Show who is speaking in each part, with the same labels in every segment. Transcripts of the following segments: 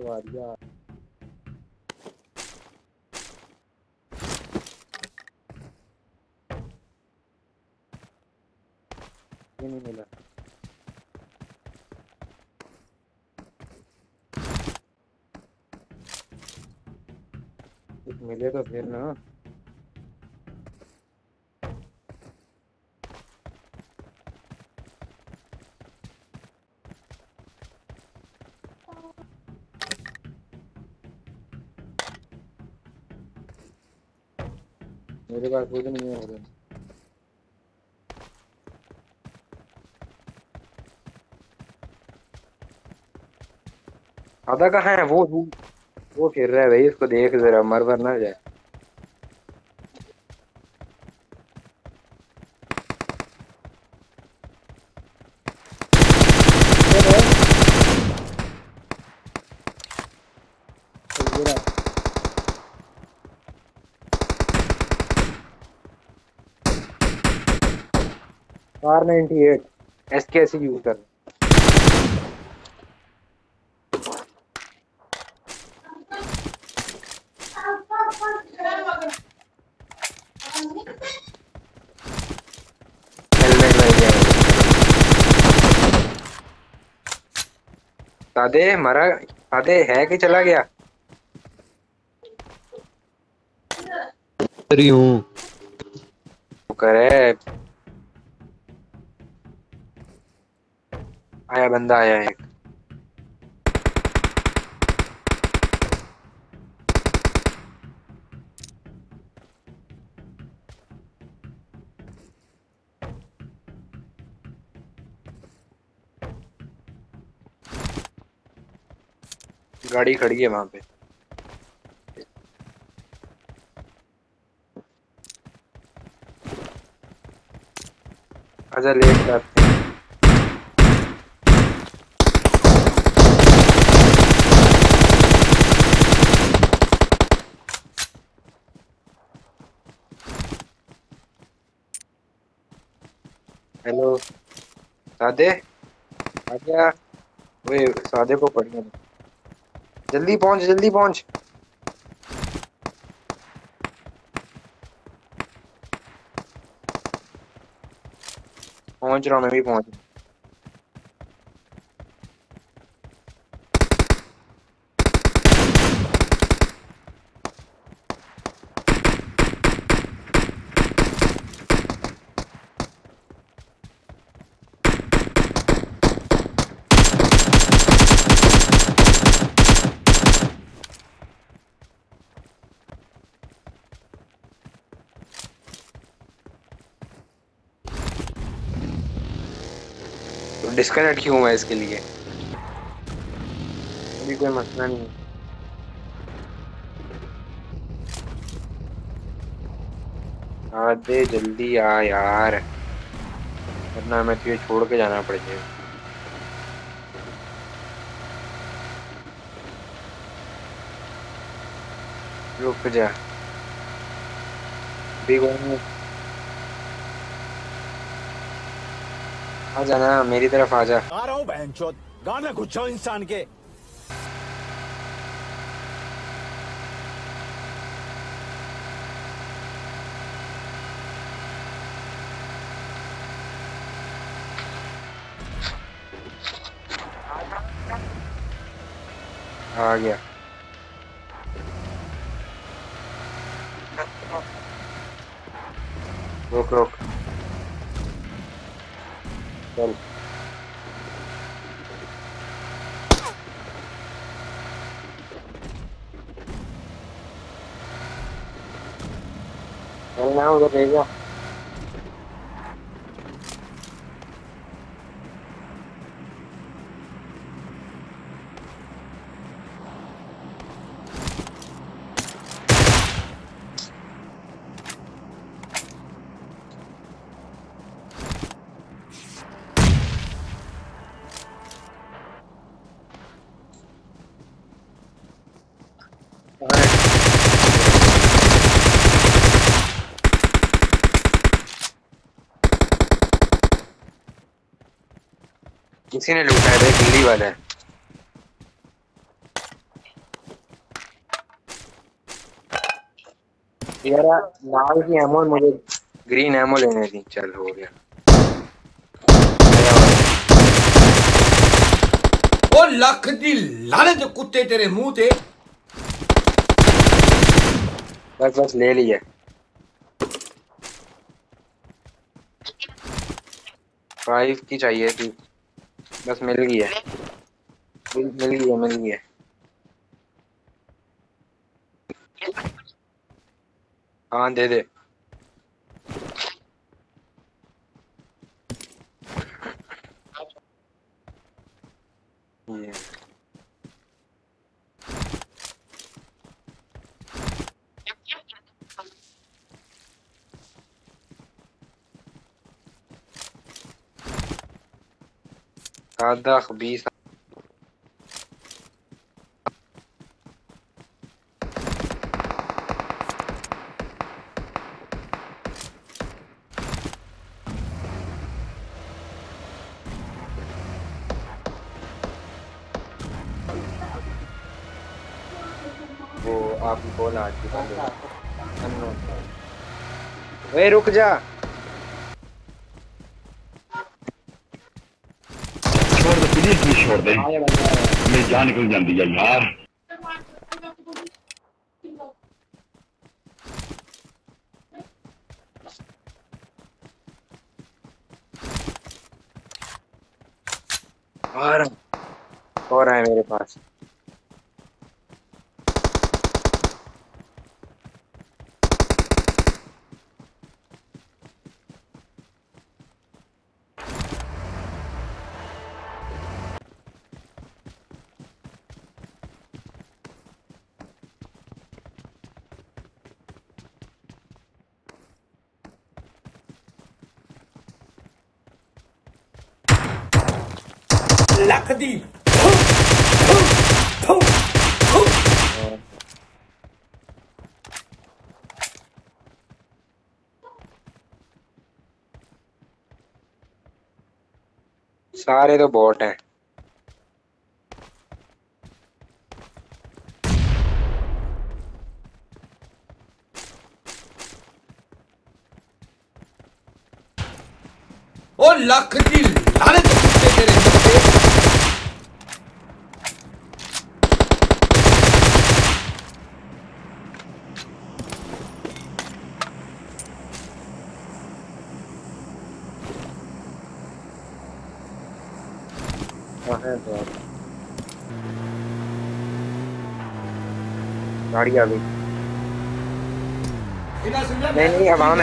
Speaker 1: करवा दिया ये नहीं मिला। कुछ मिले तो फिर ना। मेरे पास कुछ नहीं है उधर आधा कहाँ है? वो वो फिर रहा है भाई, इसको देख जरा, मर भर ना जाए आर नाइनटी एट एस के ऐसे यूज़ कर सादे मरा सादे है कि चला गया?
Speaker 2: रही हूँ।
Speaker 1: करे आया बंदा आया एक। गाड़ी खड़ी है वहाँ पे। आजा लेट जाते हैं। सादे? आ गया ओए, सादे को पढ़ने जल्दी पहुँच जल्दी पहुँच। पहुँच रहा हूँ, मैं भी पहुँच रहा डिस्कनेक्ट क्यों हुआ इसके लिए? अभी कोई मसला नहीं है। आ दे जल्दी आ यार। वरना मैं तुझे छोड़ के जाना पड़ जाएगा रुक जा। भी आ जाना मेरी तरफ़ आ जा।
Speaker 3: आ रहा हूँ बहन चोद। गाना घुस इंसान के।
Speaker 1: आ गया। चल चलना उधर ले जा किसी ने लूटा है दिल्ली वाला है। यार लाल की एमो मुझे ग्रीन एमो लेने थी चल हो गया।
Speaker 2: ओ लख दी लानत कुत्ते तेरे मुँह ते।
Speaker 1: बस बस ले लिया। फाइव की चाहिए थी। बस मिल गई है। मिल गई है मिल गई है। हाँ दे दे ये वो आपकी कॉल आ चुकी है Unknown call. वे रुक जा
Speaker 4: छोड़ दे प्लीज़ भी छोड़ दे। मेरी जान निकल जाती है यार
Speaker 1: रहा और है मेरे पास
Speaker 2: लख दी।
Speaker 1: सारे तो बॉट हैं।
Speaker 2: ओ लख दी लानत तेरे।
Speaker 1: है गाड़ी आ गई। नहीं, नहीं, अब हम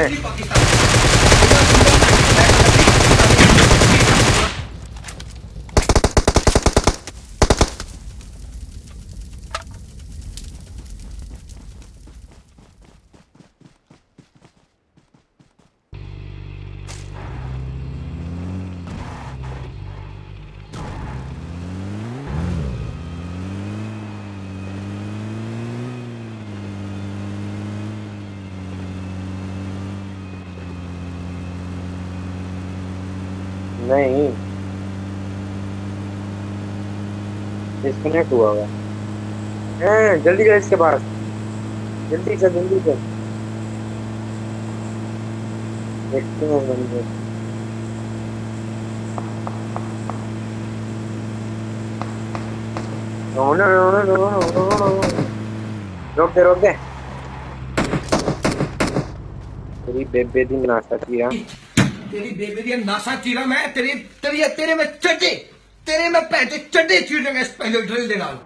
Speaker 1: नहीं। डिस्कनेक्ट हुआ हुआ है, जल्दी इसके पास। जल्दी कर जल्दी कर देखते हैं बंदे रोक दे रोक दे। बेबे दी नाश्ता किया
Speaker 2: तेरी बेबे दी नासा चीरा मैं, तेरी तेरी, तेरे में चड्डे, तेरे में पैसे चड्डे चीरेंगे इस पहले ड्रिल दे नाल।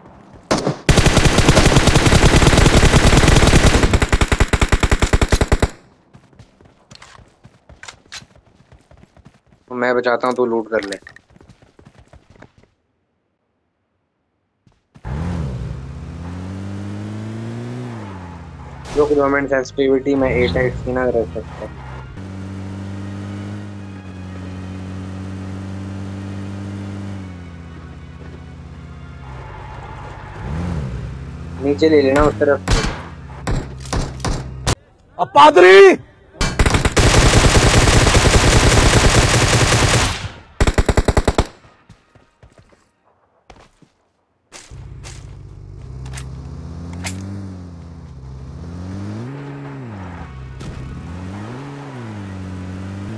Speaker 1: मैं बचाता हूँ, तू लूट कर ले। जो गवर्नमेंट सेंसिटिविटी में एट एट की ना रख सकता। है नीचे ले लेना उस तरफ़।
Speaker 3: अब पादरी!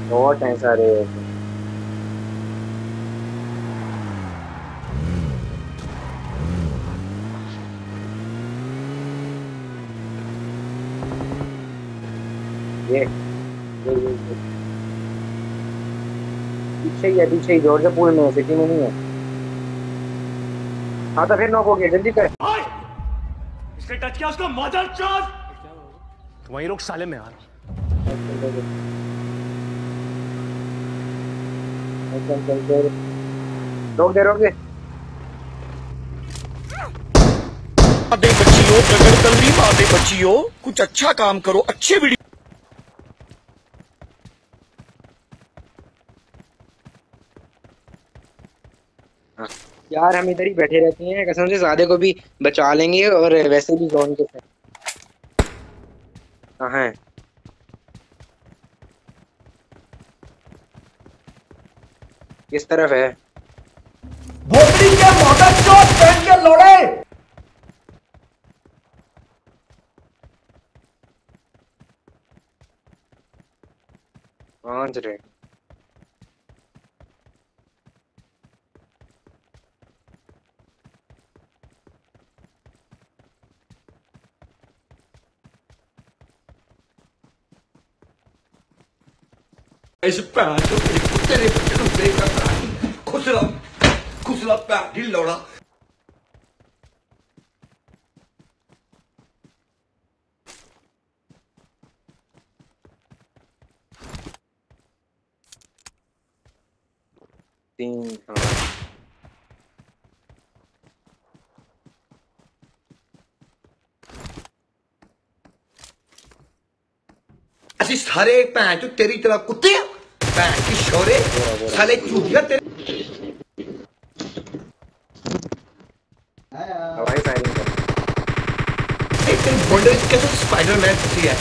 Speaker 1: बहुत हैं। सारे ये ये ये ये पीछे ही है पीछे ही में सिटी में नहीं है। हाँ तो फिर नॉक हो गया जल्दी कर।
Speaker 3: इसने टच किया उसको मदर चोद तो वहीं रुक साले में हूँ
Speaker 1: चल रोक दे रोक दे।
Speaker 2: मादे बच्चियों कर मादे बच्चियों कुछ अच्छा काम करो अच्छे वीडियो
Speaker 1: यार हम इधर ही बैठे रहते हैं। कसम से सादे को भी बचा लेंगे और वैसे भी जोन के साथ। कहाँ है? किस तरफ़ है?
Speaker 2: भोसड़ी के मदर चोट पहन के लौड़े।
Speaker 1: पहुँच रहे।
Speaker 2: इस भैन चो तेरे कुत्ते ने बच्चे ਨੂੰ ਦੇਖ ਕਰ ਖੁਸਲਾ ਖੁਸਲਾ ਭੈਣ ਦੀ ਲੌੜਾ
Speaker 1: तीन हाँ
Speaker 2: ਅਸੀਂ ਸਾਰੇ ਭੈਣ ਚੋ ਤੇਰੀ ਤਰ੍ਹਾਂ ਕੁੱਤੇ ਆ बैंड शोरे साले चूतिया तेरे
Speaker 1: हवाई फायरिंग कर।
Speaker 2: एक दिन बॉर्डर के तो स्पाइडरमैन सी है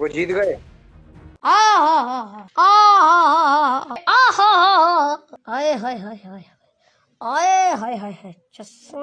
Speaker 1: वो जीत गए।
Speaker 5: आए हाय हाय हाय हाय आए हाय हाय हाय चश्मा